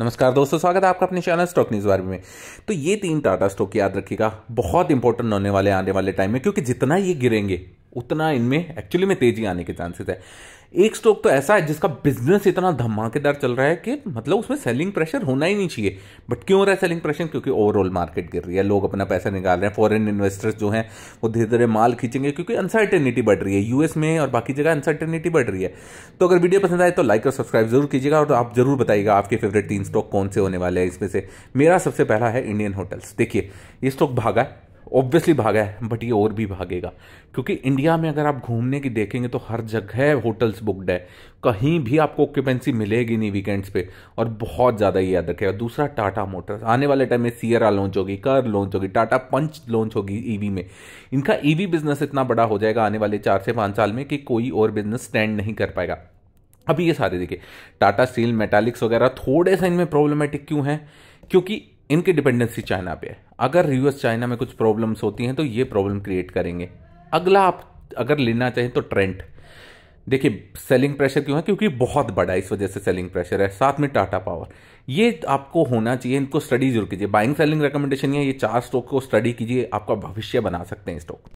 नमस्कार दोस्तों, स्वागत है आपका अपने चैनल स्टॉक न्यूज़ बारे में। तो ये तीन टाटा स्टॉक याद रखिएगा, बहुत इंपॉर्टेंट होने वाले, आने वाले टाइम में, क्योंकि जितना ये गिरेंगे उतना इनमें एक्चुअली में तेज़ी आने के चांसेस है। एक स्टॉक तो ऐसा है जिसका बिज़नेस इतना धमाकेदार चल रहा है कि मतलब उसमें सेलिंग प्रेशर होना ही नहीं चाहिए। बट क्यों हो रहा है सेलिंग प्रेशर क्योंकि ओवरऑल मार्केट गिर रही है, लोग अपना पैसा निकाल रहे हैं फॉरेन इन्वेस्टर्स जो हैं, वो धीरे धीरे माल खींचेंगे क्योंकि अनसर्टेनिटी बढ़ रही है। यूएस में और बाकी जगह अनसर्टेनिटी बढ़ रही है। तो अगर वीडियो पसंद आए तो लाइक और सब्सक्राइब ज़रूर कीजिएगा और आप ज़रूर बताइएगा आपके फेवरेट तीन स्टॉक कौन से होने वाले हैं इसमें से। मेरा सबसे पहला है इंडियन होटल्स देखिए, ये स्टॉक भागा है। ऑब्वियसली भागा है बट ये और भी भागेगा। क्योंकि इंडिया में अगर आप घूमने की देखेंगे तो हर जगह होटल्स बुकड है। कहीं भी आपको ऑक्यूपेंसी मिलेगी नहीं वीकेंड्स पे, और बहुत ज़्यादा ये याद रखेगा दूसरा टाटा मोटर्स आने वाले टाइम में सियरा लॉन्च होगी कर लॉन्च होगी टाटा पंच लॉन्च होगी ईवी में। इनका ईवी बिज़नेस इतना बड़ा हो जाएगा आने वाले चार से पाँच साल में कि कोई और बिज़नेस स्टैंड नहीं कर पाएगा। अभी ये सारे देखिए टाटा स्टील मेटालिक्स वगैरह थोड़े से इनमें प्रॉब्लमेटिक क्यों है? क्योंकि इनकी डिपेंडेंसी चाइना पे है। अगर यूएस चाइना में कुछ प्रॉब्लम्स होती हैं तो ये प्रॉब्लम क्रिएट करेंगे। अगला आप अगर लेना चाहें तो ट्रेंड देखिए, सेलिंग प्रेशर क्यों है? क्योंकि बहुत बड़ा इस वजह से सेलिंग प्रेशर है। साथ में टाटा पावर। ये आपको होना चाहिए, इनको स्टडी ज़रूर कीजिए। बाइंग सेलिंग रिकमेंडेशन है ये चार स्टॉक को स्टडी कीजिए, आपका भविष्य बना सकते हैं स्टॉक